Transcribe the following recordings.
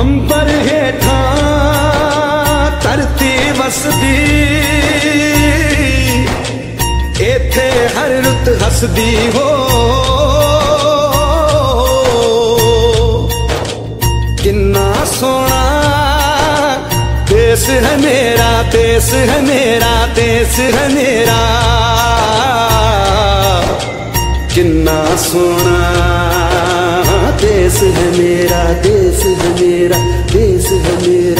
ਅੰਬਰ ਹੇਠਾਂ ਧਰਤੀ ਵਸਦੀ ਇੱਥੇ ਹਰ ਰੁੱਤ ਹੱਸਦੀ ਹੋ है मेरा देश है मेरा देश है मेरा। किन्ना सोना देश है मेरा देश है मेरा देश है मेरा।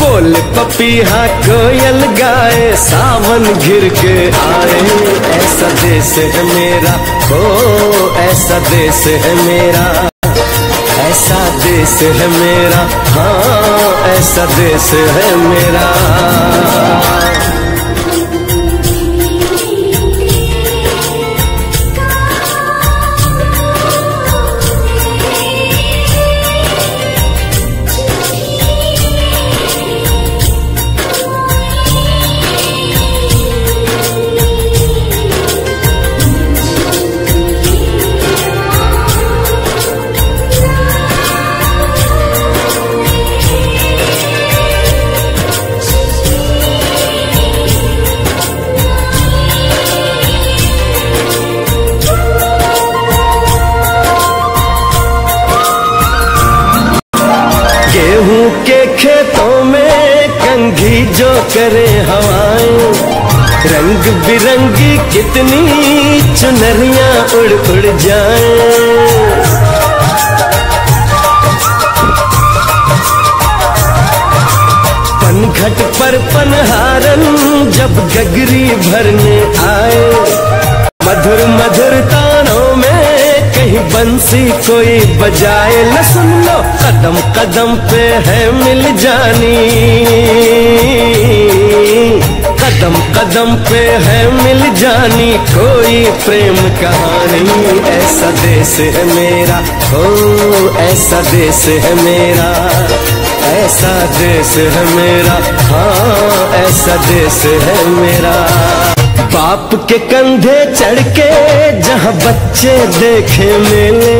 बोल पपीहा कोयल गाए, सावन घिर के आए। ऐसा देश है मेरा हो ऐसा देश है मेरा। ऐसा देश है मेरा हाँ ऐसा देश है मेरा। के खेतों में कंघी जो करे हवाएँ। रंग बिरंगी कितनी चुनरियाँ उड़ उड़ जाएँ। पनघट पर पनहारन जब गगरी भरने आए। मधुर मधुर तानों में कहीं बंसी कोई बजाए न सुन लो, कदम कदम पे है मिल जानी। कदम कदम पे है मिल जानी, कोई प्रेम कहानी, ऐसा देश है मेरा। हो ऐसा देश है मेरा, ऐसा देश है मेरा हाँ ऐसा देश है मेरा। बाप के कंधे चढ़ के जहाँ बच्चे देखे मेले,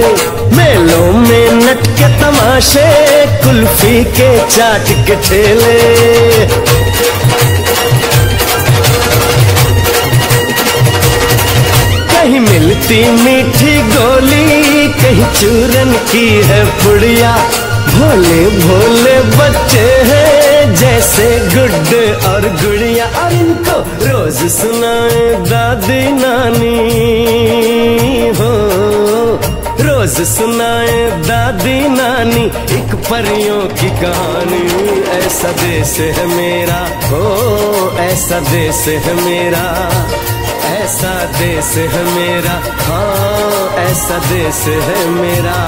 मेलों में नट के तमाशे, कुल्फी के चाट के ठेले। कहीं मिलती मीठी गोली, कहीं चूरन की है पुड़िया। भोले भोले बच्चे हैं। जैसे गुड और गुड़िया, और इनको रोज सुनाए दादी नानी। हो, रोज सुनाए दादी नानी, एक परियों की कहानी। ऐसा देश है मेरा, हो, ऐसा देश है मेरा। ऐसा देश है मेरा हाँ ऐसा देश है मेरा।